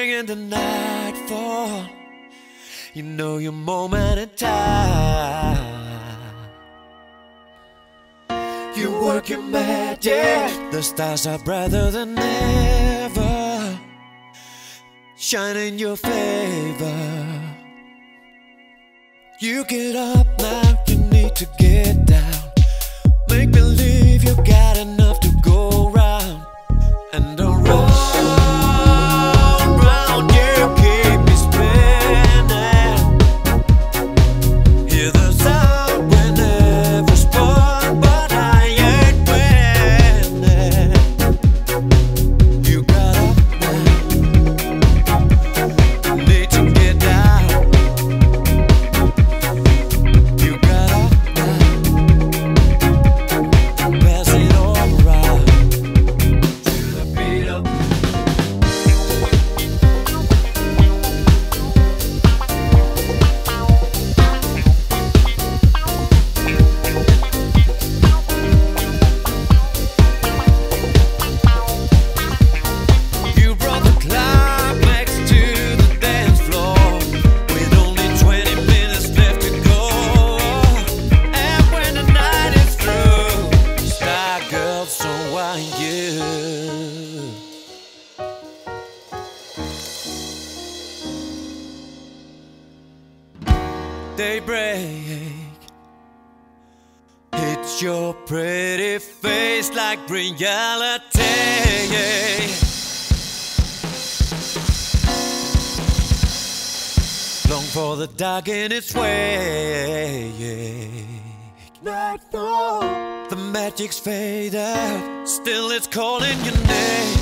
nightfall, you know your moment in time. You work your magic, the stars are brighter than ever, shine in your favor. You get up now, you need to get down. Daybreak. Hits your pretty face like reality. Long for the dark in its way. Nightfall, the magic's faded, still it's calling your name.